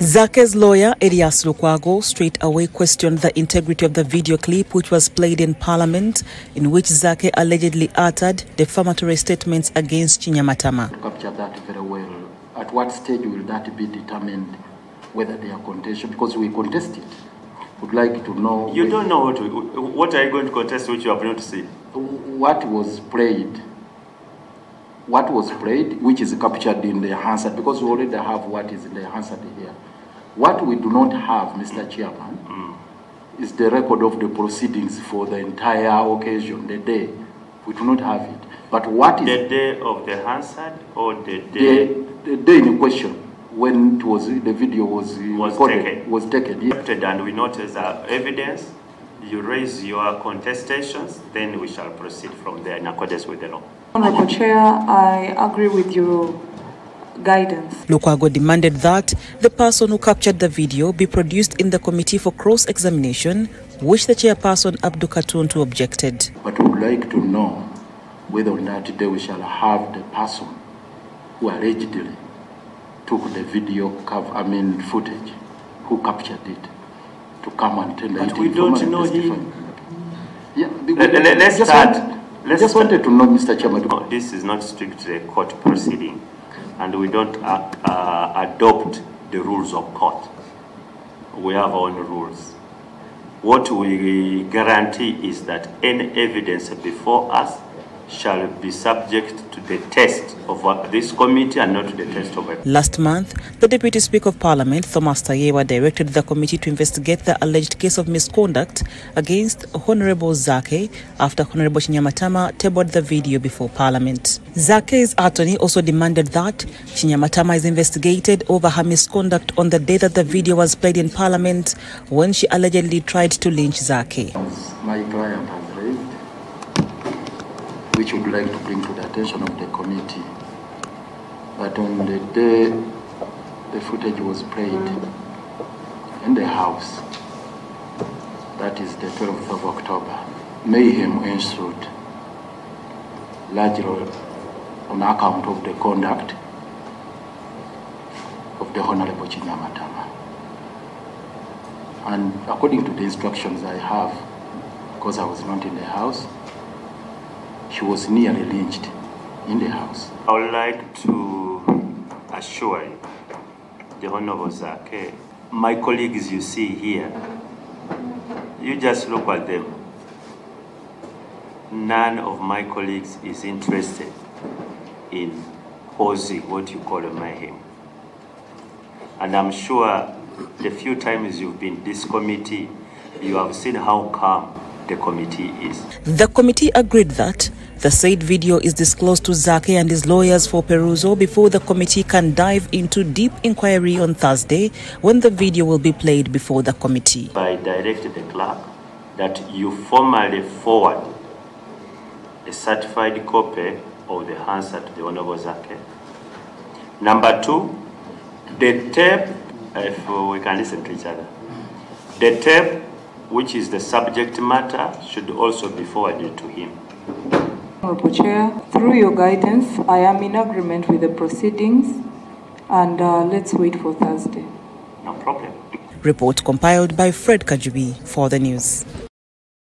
Zaake's lawyer, Erias Lukwago, straight away questioned the integrity of the video clip which was played in Parliament, in which Zaake allegedly uttered defamatory statements against Kinyamatama. capture that very well. At what stage will that be determined whether they are contested? Because we contest it. Would like to know You don't know what, we, what are you going to contest which you have not seen? what was played. What was played, which is captured in the Hansard, because we already have what is in the Hansard here. What we do not have, Mr. Chairman, is the record of the proceedings for the entire occasion, the day. We do not have it. But what is The day of the Hansard or the day the, the day in question when it was the video was, uh, Was recorded, taken. was taken. Yeah. and we notice uh, evidence, you raise your contestations, then we shall proceed from there in accordance with the law. Honorable Chair, I agree with your guidance. Lukwago demanded that the person who captured the video be produced in the committee for cross-examination, which the chairperson Abdul Katuntu objected. But we would like to know whether or not today we shall have the person who allegedly took the video cover, I mean footage, who captured it, to come and tell But we don't know him. Yeah, Let- let- let's just start. Let's just wanted to know, Mr. Chairman. No, This is not strictly a court proceeding, and we don't uh, uh, adopt the rules of court. We have our own rules. What we guarantee is that any evidence before us shall be subject to the test of this committee and not to the test of a Last month, the Deputy Speaker of Parliament, Thomas Tayebwa, directed the committee to investigate the alleged case of misconduct against Honorable Zaake after Honorable Kinyamatama tabled the video before Parliament. Zaake's attorney also demanded that Kinyamatama is investigated over her misconduct on the day that the video was played in Parliament when she allegedly tried to lynch Zaake. my client has raised, which would like to bring to the attention of the committee, that on the day the footage was played in the house, that is the 12th of October, mayhem ensued, largely on account of the conduct of the Honorable Kinyamatama. And according to the instructions I have, because I was not in the house, she was nearly lynched in the house. I would like to assure you, the Honorable Zaake, my colleagues you see here, you just look at them. None of my colleagues is interested in causing what you call a mayhem. And I'm sure the few times you've been this committee, you have seen how calm the committee is. The committee agreed that the said video is disclosed to Zaake and his lawyers for perusal before the committee can dive into deep inquiry on Thursday when the video will be played before the committee. I direct the clerk that you formally forward a certified copy of the answer to the Honorable Zaake. Number two, the tape, if we can listen to each other, the tape, which is the subject matter, should also be forwarded to him. Honorable Chair, through your guidance, I am in agreement with the proceedings and uh, let's wait for Thursday. No problem. Report compiled by Fred Kajubi for the news.